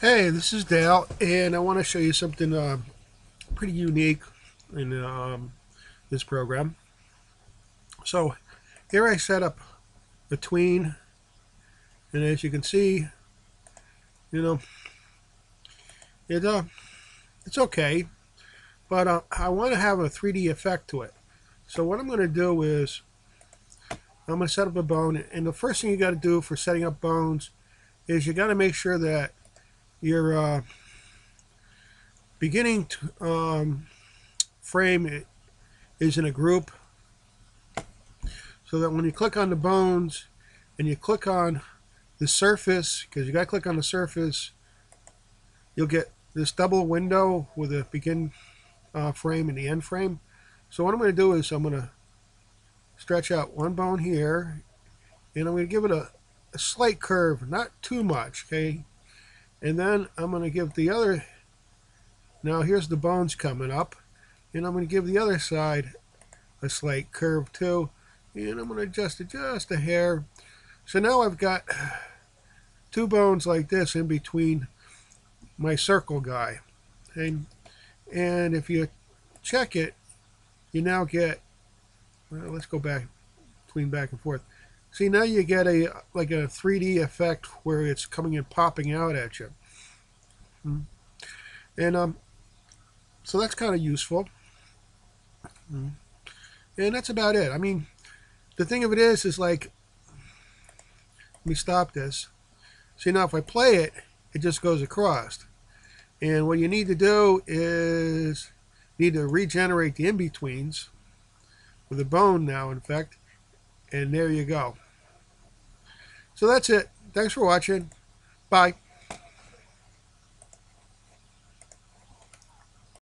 Hey, this is Dale, and I want to show you something uh, pretty unique in um, this program. So here I set up a tween, and as you can see, you know, it uh, it's okay, but uh, I want to have a 3D effect to it. So what I'm going to do is I'm going to set up a bone, and the first thing you got to do for setting up bones is you got to make sure that your uh, beginning um, frame is in a group. So that when you click on the bones and you click on the surface because you got to click on the surface you'll get this double window with a begin uh, frame and the end frame. So what I'm to do is I'm going to stretch out one bone here and I'm to give it a, a slight curve not too much okay and then I'm going to give the other, now here's the bones coming up. And I'm going to give the other side a slight curve too. And I'm going to adjust it just a hair. So now I've got two bones like this in between my circle guy. And, and if you check it, you now get, well, let's go back, between back and forth. See, now you get a like a 3D effect where it's coming and popping out at you. Hmm. And um, so that's kind of useful. Hmm. And that's about it. I mean, the thing of it is, is like, let me stop this. See, now if I play it, it just goes across. And what you need to do is need to regenerate the in-betweens with a bone now, in fact. And there you go. So that's it. Thanks for watching. Bye.